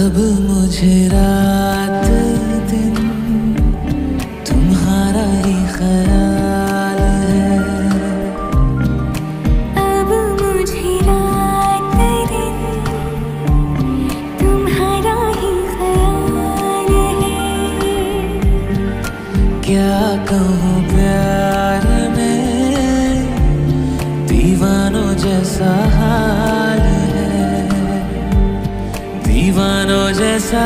अब मुझे रात दिन तुम्हारा ही ख्याल है। अब मुझे रात दिन तुम्हारा ही ख्याल है। क्या कहूँ प्यार में दीवानों जैसा हाल दीवानों जैसा